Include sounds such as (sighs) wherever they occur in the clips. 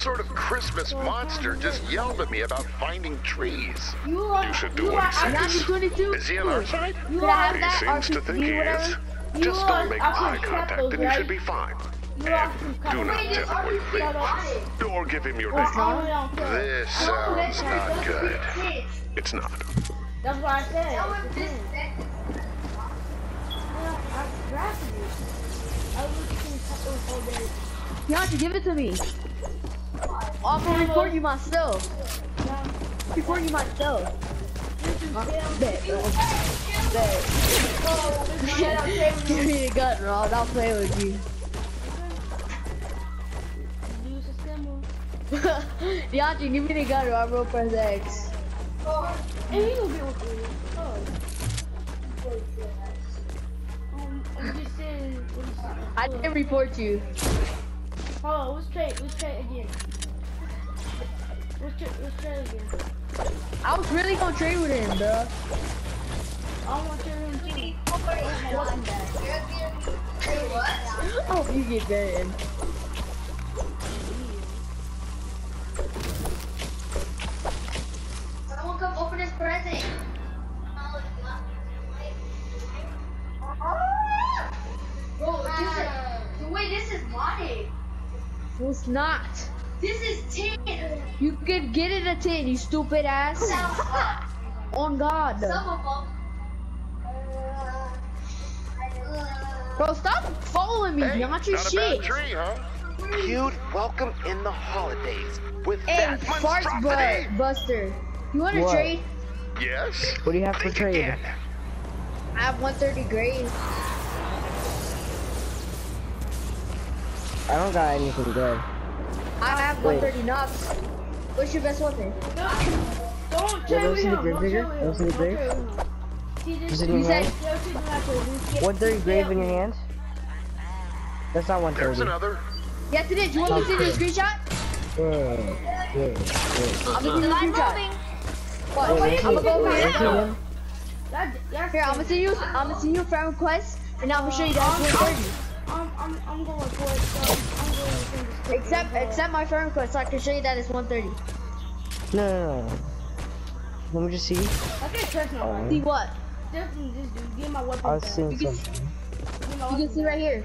sort of Christmas monster just yelled at me about finding trees. You are. You should do you what are he says. RP22? Is he on our side? You Could are. He that seems to think he is. You Just don't make eye contact those, and you should be fine. And do not Wait, tell him what shut up. Or give him your Well, name. This sounds not good. It's not. That's what I said. It's a thing. I you. I was looking at those all day. You have to give it to me. I'll report you myself. Report you myself. Bet, bro. Bet. Oh. Give me a gun, Rod. I'll play with you. (laughs) A give me the gun I'll roll press X. And he gonna be with. Oh. Didn't report you. Hold on, let's try, let's try it again. Let's try, let's try it again. I was really gonna trade with him, bro. I want your room too. I want my weapon back. I hope you get banned. It's not. This is 10. You could get it a 10, you stupid ass. On God. Some of them. Bro, stop following me. Hey, You're not your not a shit. bad tree, huh? Cute welcome in the holidays with Hey, that fart monstrosity. butt buster. You want to What? trade? Yes. What do you have for Think trade? again. I have 130 grade. I don't got anything good. I have 130 knobs. What's your best weapon? Don't Yeah, trade those with are the him. grave Don't digger? trade with Those the Don't grave? trade. See this? Is You said- hand? Yeah, see, don't have to 130 grave in your hand? That's not 130. There's 130. another. Yes, it is. You want me to send you a screenshot? Yeah, yeah, yeah. I'm gonna send you a screenshot. What? Wait, I'm gonna go wait, over wait, here. That, that's Here, I'm gonna send you. I'm gonna send you a friend request, and now I'm gonna show you that it's 130. I'm, I'm, I'm going for it. So I'm going to send this clip. Accept, accept my friend request, so I can show you that it's 130. No, no, no. Let me just see. I can't trust nobody. See what? Definitely this dude. Give my weapon I was back. seeing You can- something. Give my You can see right here.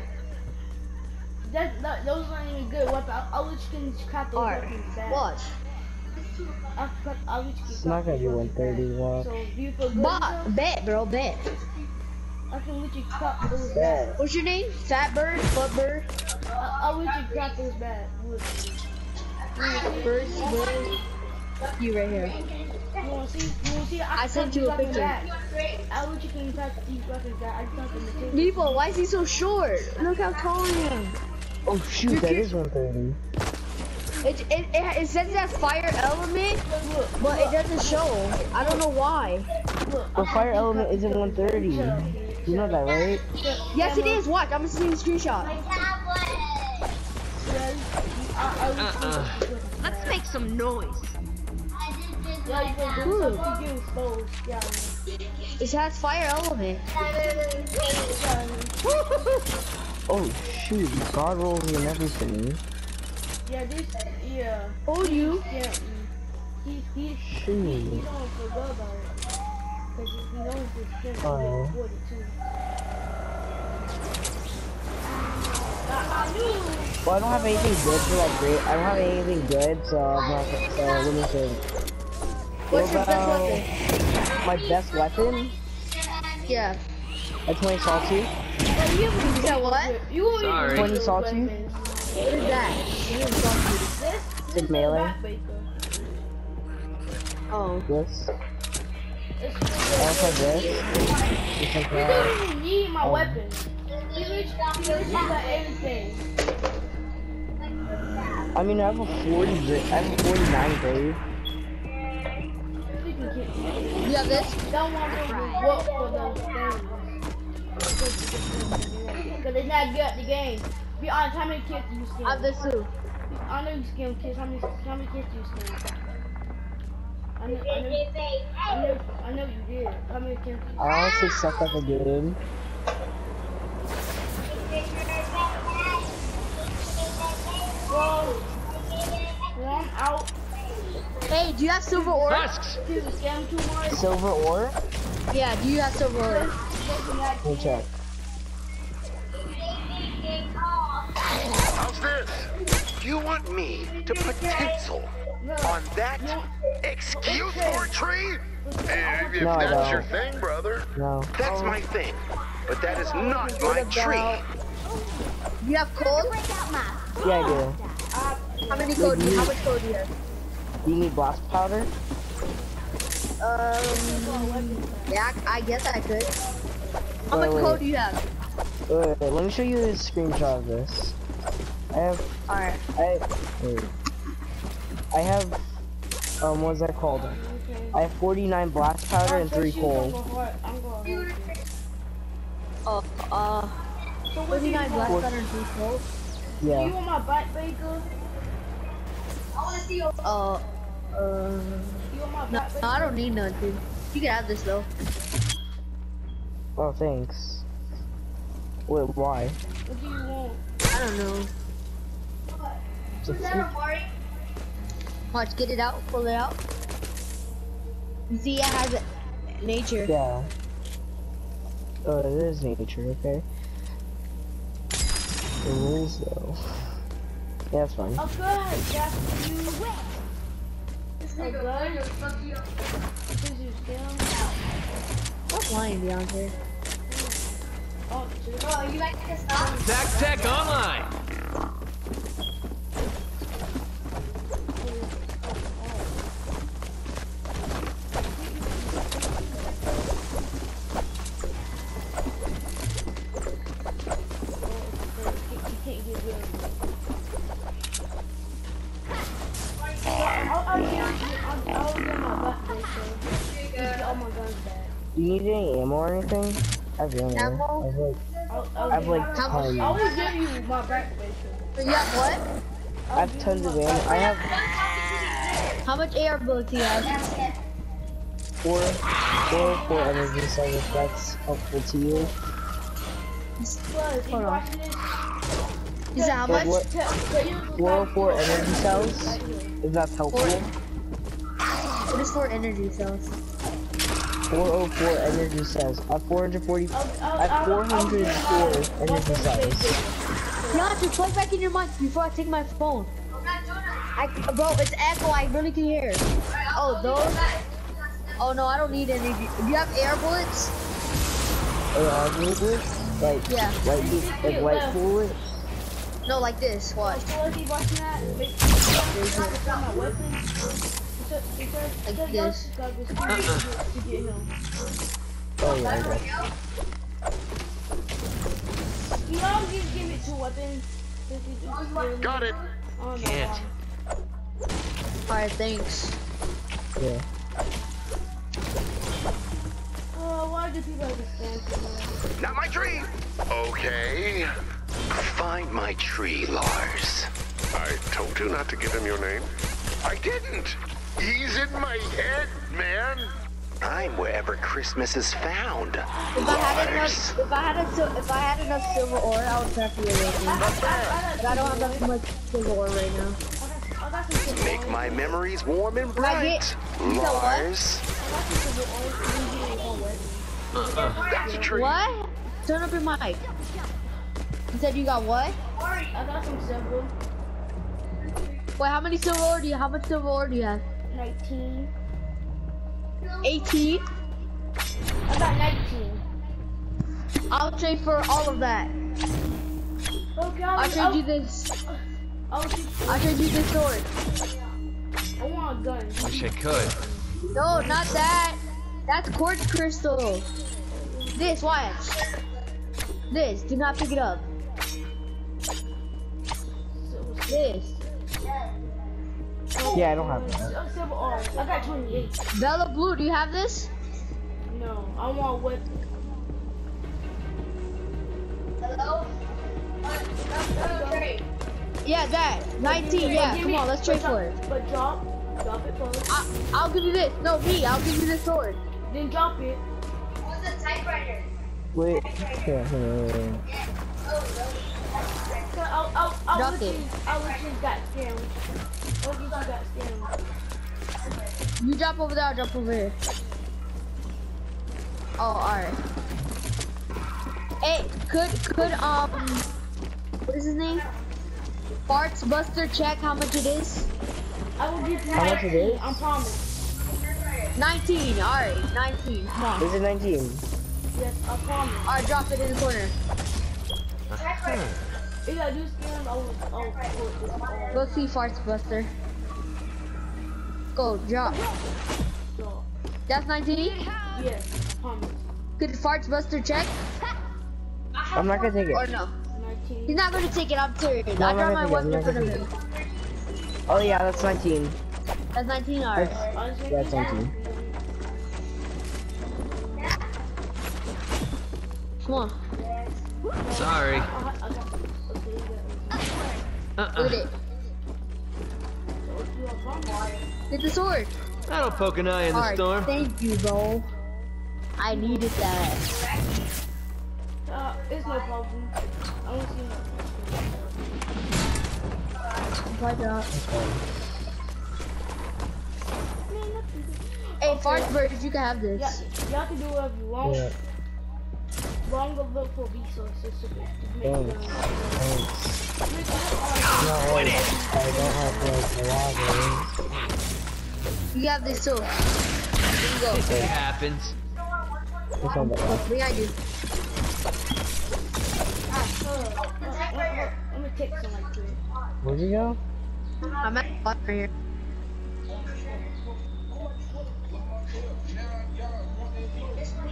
That, that, those aren't even good weapons. I'll, I'll let you can craft those Alright, weapons back. watch. I'll, craft- I'll let you can It's not gonna those be 130. back. Wow. So, do you feel good But bet, bro, bet. I can let you craft those back. What's your name? Fatbird, Footbird, I'll, I'll let you craft those back. Look. Bird, Bird. You right here. You wanna see? You wanna see? I, I sent you a picture. Back. I'll you can craft these weapons back. I just have to material. Meepo, why is he so short? Look how tall I am. Oh shoot, that is 130. It, it, it, it says it has fire element, but it doesn't show. I don't know why. The fire element isn't 130. You know that, right? Yes, it is. Watch, I'm gonna send you a screenshot. Uh-uh. Let's make some noise. Yeah, you can do something you exposed. Yeah. It has fire element. (laughs) Oh shoot, god rolls and everything. Yeah, this, yeah. Oh, you. Yeah. He, he, he, Shoot. he don't forget about it. Cause he knows this skin Oh. Will be recorded too. I, I knew. Well, I don't have anything good for that great. I don't have anything good, so I'm not. So let me think. What's your best weapon? My best weapon? Yeah. A 20 salty. Well, you You said what? You will Sorry. Twenty salty? What is that? This, Big melee. Oh. This. It's I also have this. This like You don't even need my Oh. weapon. You literally you literally got everything. I mean, I have a 40. I have a 49 grade. You can get You have this? That one will work for those things. Because it's not good at the game. Be honest, how many kids do you skin? I have this too. I know you skin kids. How many, how many kids do you skin? I know, I know, I know, I know you did. How many kids? I honestly suck at the game. Well, I'm out. Hey, do you have silver ore? Husks! Dude, scam too much. Silver ore? Yeah, do you have silver ore? Let me check. How's this? You want me to put tinsel on that? Excuse for a tree? If No, I that's your thing, brother. No. That's my thing. But that is not my tree. Do you have coal? Yeah, I do. How many you How much coal do you have? Do you need blast powder? Um, yeah, I guess I could. How much Wait, coal do you have? Wait, wait, let me show you a screenshot of this. I have, Alright. I, wait. I have, um, what's that called? I have 49 blast powder and 3 coal. Oh, uh, So what do you 49 blast want? powder and 3 coal. Do you Yeah. want my back baker? Uh, uh, You want my no, back no. I don't need none, dude. You can have this though. Oh, thanks. Wait, why? What do you want? I don't know. What? Is that a worry? Watch, get it out, pull it out. Zia has it. Nature. Yeah. Oh, it is nature, okay. The rules, though. Yeah, that's fine. Oh, good. That's you. Oh, good. This is scam. Stop lying, Beyonce. Oh, shit. Tac Tech Online. I have ammo. Ammo? I have like, I have like How much- tons. I will give you my back baker. You have what? I have tons of ammo. I have How much AR bullets do you have? four, four, four energy cells if that's helpful to you. Hold on. You said how much? What- Four four energy cells, if that's helpful. What is four energy cells? 404 energy cells. I have 440. I have 404 energy cells. Beyonce, plug back in your mic before I take my phone. I, bro, it's echo. I really can hear. Oh, those? Oh no, I don't need any. Do you have air bullets? Uh, AR bullets, like Yeah. light, bu- like light bullets. No, like this. Watch. Like this. Oh yeah, I got you. You always just give it two weapons. Got it. Oh, no. Can't. Alright, thanks. Yeah. Oh, why do people understand so much? Not my tree. Okay. Find my tree, Lars. I told you not to give him your name. I didn't. He's in my head, man. I'm wherever Christmas is found. If I had enough, if I had a, if I had enough silver ore, I would craft you a weapon. But I don't have that much silver ore right now. I got some silver Make my memories warm and bright. get- you said what? Lars. I got some silver ore. You can give me one weapon. That's a tree. What? Turn up your mic. You said you got what? I got some silver. Wait, how many silver ore do you? How much silver ore do you have? 19. 18. I got 19. I'll trade for all of that. Okay, I'll I'll, trade you this. I'll, I'll trade you this sword. I want a gun. Wish I could. No, not that. That's quartz crystal. This, watch. This, do not pick it up. This. Yeah, I don't have that. Oh, silver. I got 28. Bella Blue, do you have this? No, I want a weapon. Yeah, that. 19, yeah. Come me- on, let's trade for it. But drop, drop it first. I, I'll give you this. No, me. I'll give you this sword. Then drop it. Wait, here, here, here, here. So I'll, I'll, I'll Drop let it. You, you got scammed. I'll let you got You drop over there, I'll drop over here. Oh, alright. Hey, could, could, um, what is his name? Farts Buster check how much it is? I will give you How much it is? I promise. 19, alright, 19, come on. Is it 19? Yes, I promise. Alright, drop it in the corner. You gotta do scan. Oh, oh, Go see Farts Buster. Go, drop. oh, That's 19? Yes, promise. Could Farts Buster check? I'm not gonna take Or it. no? 19. He's not gonna take it, I'm serious. No, I I'm dropped my weapon in front of him. Oh yeah, that's 19. That's 19, alright. Honestly, That's 19. Come on, Sorry. Look it. So, you are promise. Get the sword. That'll poke an eye in the Alright, storm. thank you, bro. I needed that. Uh, it's no problem. I don't see no Why not? Man, nothing. Hey, Farts Burgers, you can have Yeah, this. y'all can do whatever you want. Yeah. But I'm look for resources to make Thanks. Thanks. No, wait. I don't have like a lot You have this too. Here you It happens. It's on the go. left. Behind you. I'm gonna take some like this. Where'd you go? I'm at the bottom right here.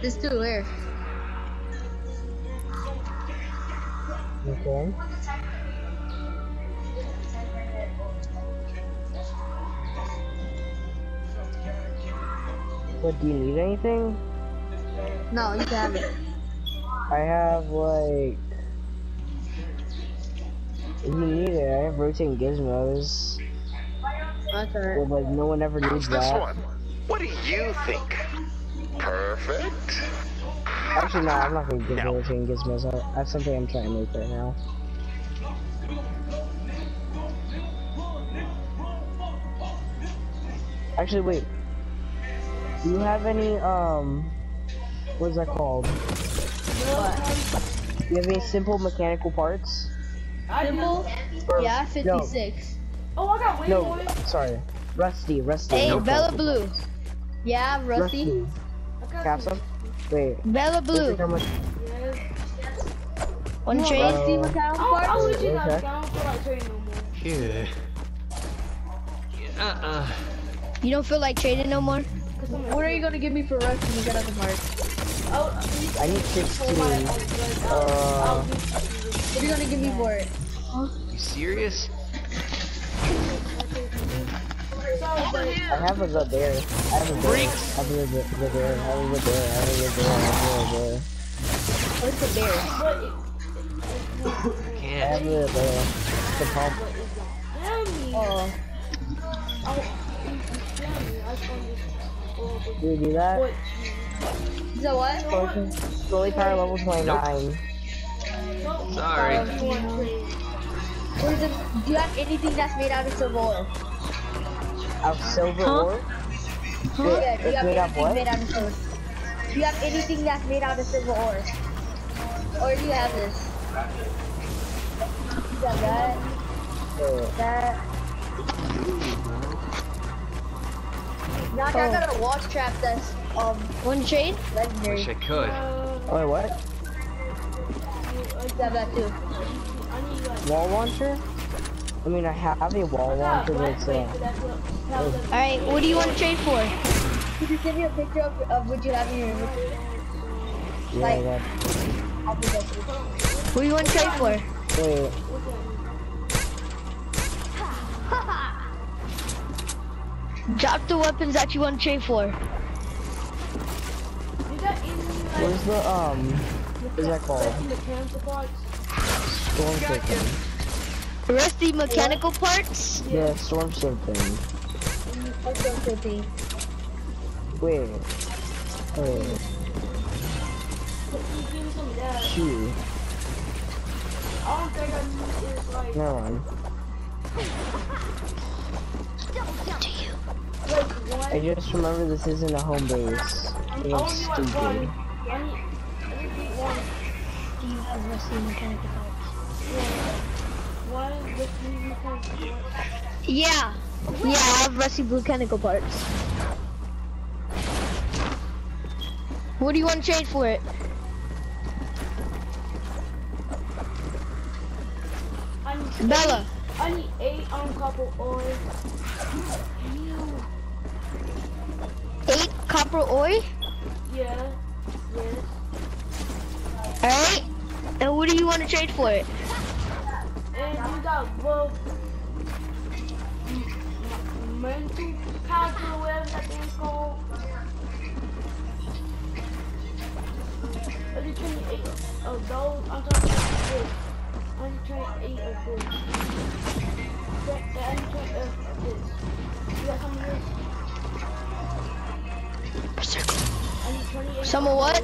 This too, where? Okay. What, do you need anything? No, you can have it. I have like... If you need it, I have rotating gizmos. That's But like, no one ever How's needs this that. one? What do you think? Perfect. Actually, no, I'm not gonna give No. rotating gizmos. I I have something I'm trying to make right now. Actually, wait. Do you have any, um... What is that called? What? Do you have any simple mechanical parts? Simple? Or- Yeah, no, 56. Oh, I got way No, more. sorry. Rusty, rusty. Hey, no Bella Blue. Yeah, Rusty. Rusty. I got Have some? Wait. Bella Blue. at how much- Yes. One Uh, trade? Rusty I, mechanical I parts? legit not Okay. down for like trading no more. Yeah. Uh-uh. You don't feel like trading no more? What are you gonna give me for Rusty mechanical parts? Oh, I need for 16. my, Uh, I'll do What are you gonna give me for it? You serious? Sorry, but I have a good bear. I have a bear. I have a good good bear. I have a good bear. I have a good bear. I have a good bear. What's the bear? but I Can't. have a good bear. The pump. damn me. Oh, I, damn me. I just want to Do you do that? What? so what? Slowly power level 29. Sorry. You want to trade? What is it? Do you have anything that's made out of silver ore? Of silver Huh? ore? Yeah, do you have made out of anything what? made out of silver? Do you have anything that's made out of silver ore? Or do you have this? You got that, that. Now I got a watch trap that's um one trade legendary. Wish I could. Uh, wait, what? You got that too. I need like. Wall launcher? I mean, I have a wall launcher, but it's, uh, All right, what do you want to trade for? Could you send me a picture of, of what you have in your inventory? yeah, Like- that, I'll do that too. What do you want to trade for? wait, (laughs) Drop the weapons that you want to trade for. You got any like where's the, um, what is that called? mechanical parts? Storm System. Rusty mechanical parts? Yeah, Storm System. What's your fifty? Wait. Wait, Can you give me some of that? shoot. I don't think I need is like Never mind. like one. I just remember this isn't a home base. I It looks want stupid. I need, I need to eat. Do you have rusty mechanical parts? Yeah. One with these mechanical parts. Yeah. Yeah, I have rusty blue mechanical parts. What do you want to trade for it? I need Bella. Eight, I need eight on copper ore. Eight copper ore? Yeah. Yes. Alright. And what do you want to trade for it? And you got both mental powder, whatever that thing's called. Trying eight of those on top of this. I'm trying eight of this. That, that, I'm trying of this. You got some of this? 28 Some of what?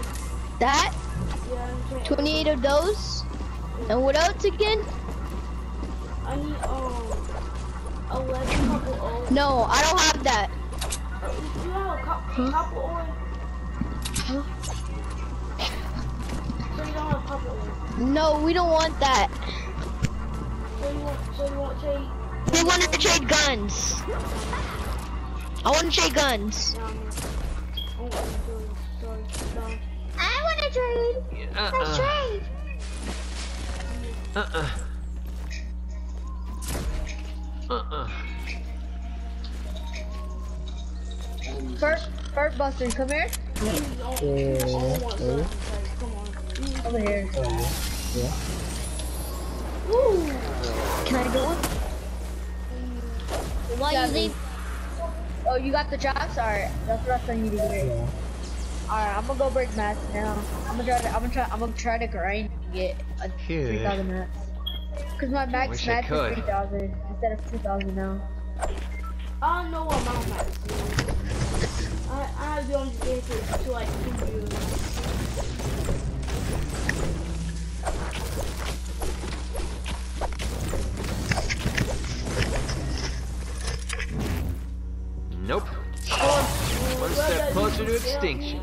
That? Yeah, 28 of those? And what else again? I need um 11 couple O's. No, I don't have that. Uh, you have a cou- couple O's? So you don't have couple O's. No, we don't want that. So you want, so you want to take We wanted to trade guns. I want to trade guns. I want to do it. Sorry, down. I want to trade. Uh-uh. trade. Uh-uh. Uh-uh. First, first Buster, come here. Please Yeah, I don't want yeah. Come on. Over here. Yeah. Woo! Can I go? one? Why you leave? Oh, you got the jobs? Alright, that's what I need to get. Yeah. Alright, I'm gonna go break mats now. I'm gonna try to, I'm gonna try, I'm gonna try to grind and get a Yeah. 3,000 mats. Cause my max Wish I mats is 3,000 instead of 2,000 now. I don't know what my max is. I, I have only get to, to like two years. Nope. One step closer to extinction.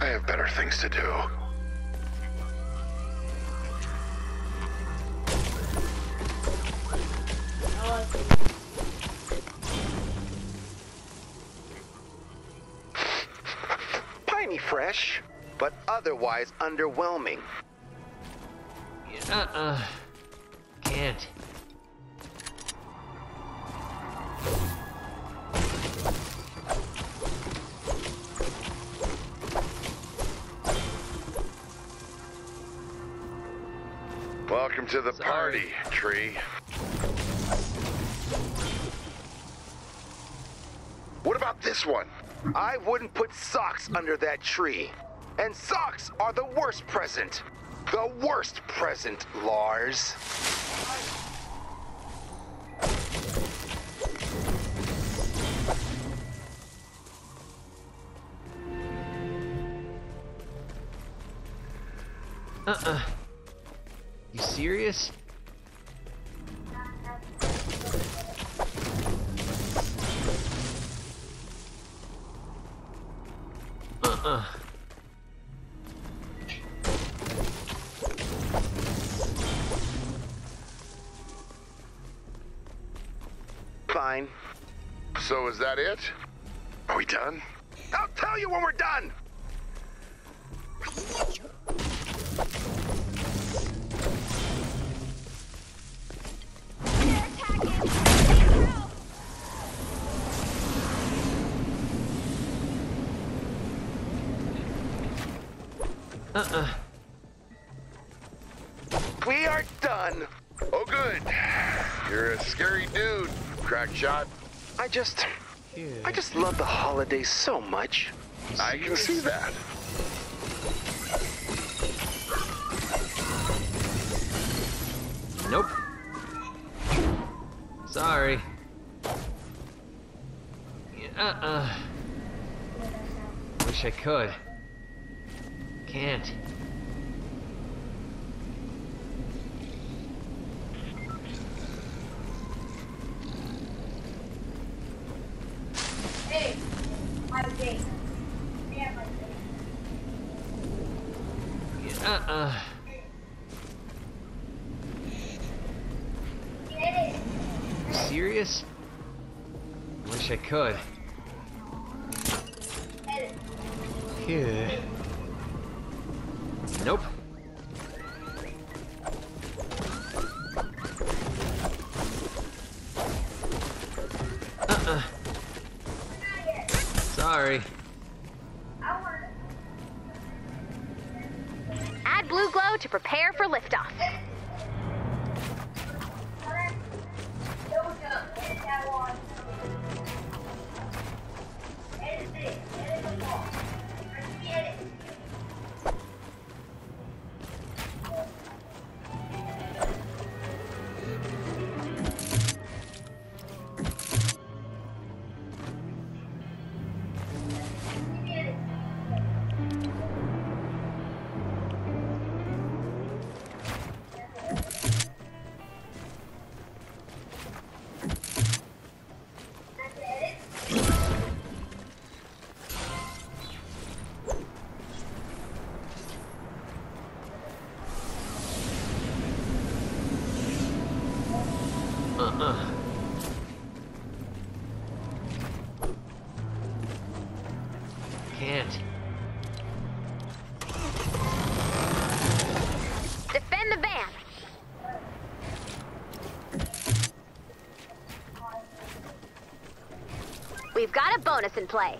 I have better things to do. Piney fresh, but otherwise underwhelming. Uh-uh. Can't. To the Sorry. party, Tree. What about this one? I wouldn't put socks under that tree. And socks are the worst present. The worst present, Lars. Uh-uh. You serious? Uh-uh. Fine. So is that it? Are we done? I'll tell you when we're done! Uh-uh. We are done. Oh, good. You're a scary dude, crack shot. I just, Yeah. I just love the holidays so much. I can see that. Nope. Sorry. Uh-uh. Wish I could. Can't. (sighs) Sorry. Add blue glow to prepare for liftoff. Can't. Defend the van. We've got a bonus in play.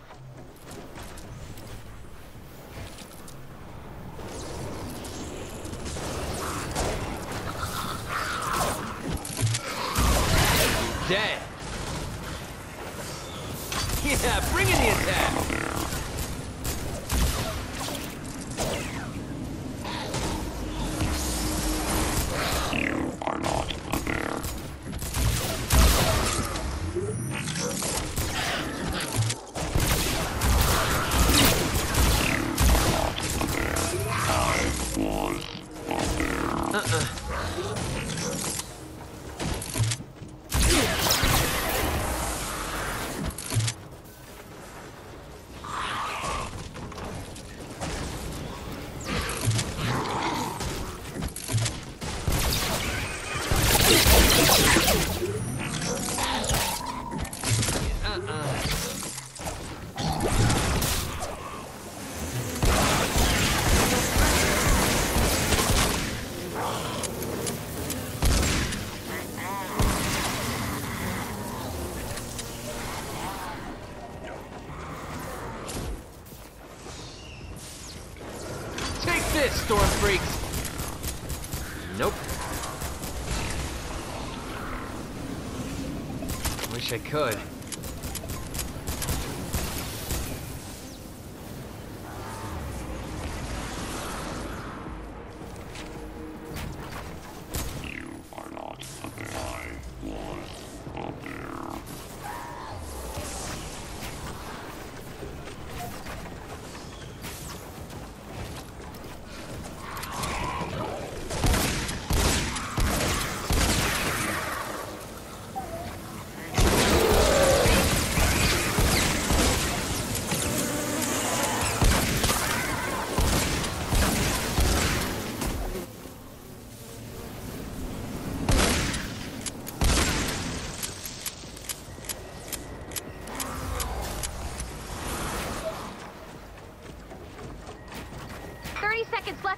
I could.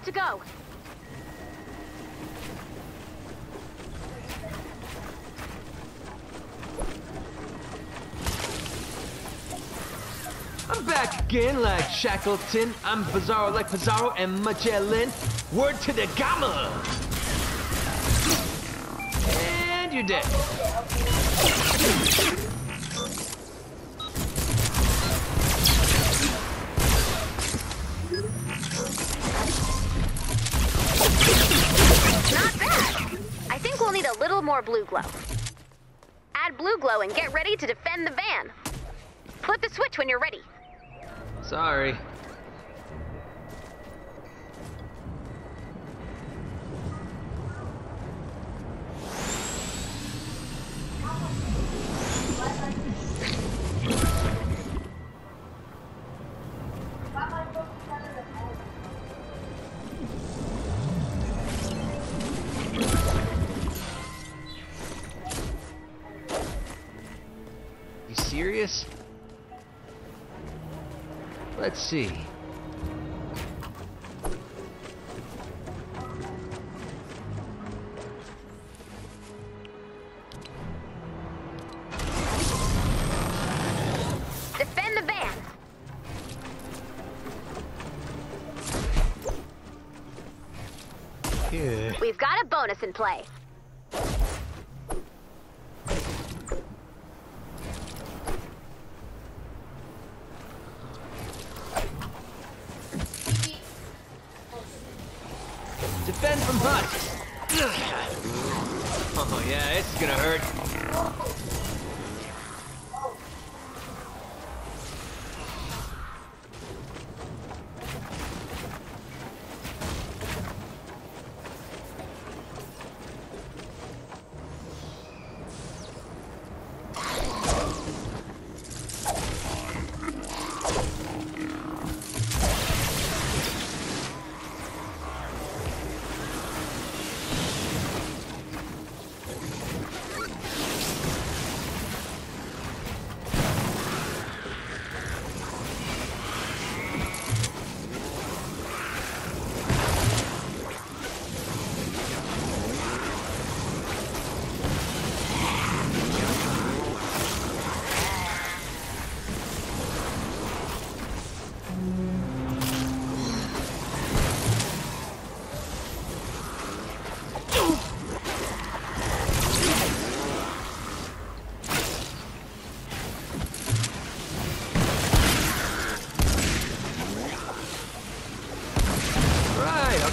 To go. I'm back again like Shackleton. I'm Bizarro like Pizarro and Magellan. Word to the gamma. And you're dead. More blue glow. Add blue glow and get ready to defend the van. Flip the switch when you're ready. Sorry. Serious? Let's see. Defend the van. Yeah. We've got a bonus in play.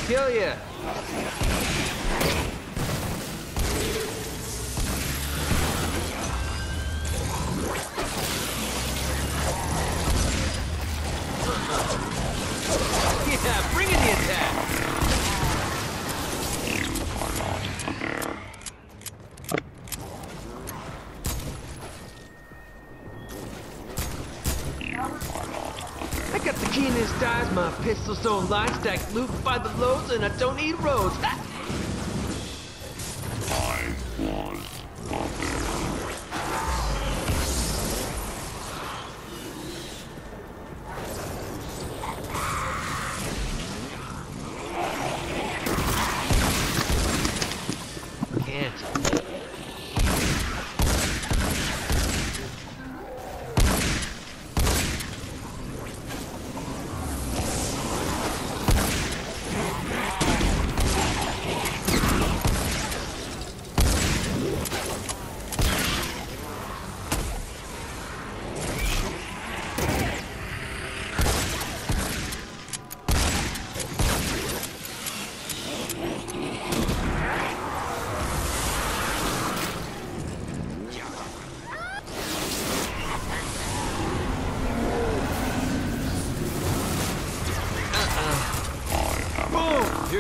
Kill you. Yeah, bring in the attack. I got the keenest eyes, my pistol's so line stacked loot by the loads, and I don't need roads. Ah!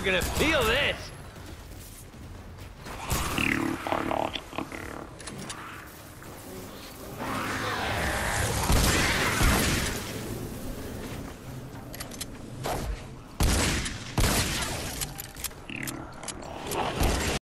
Gonna feel this!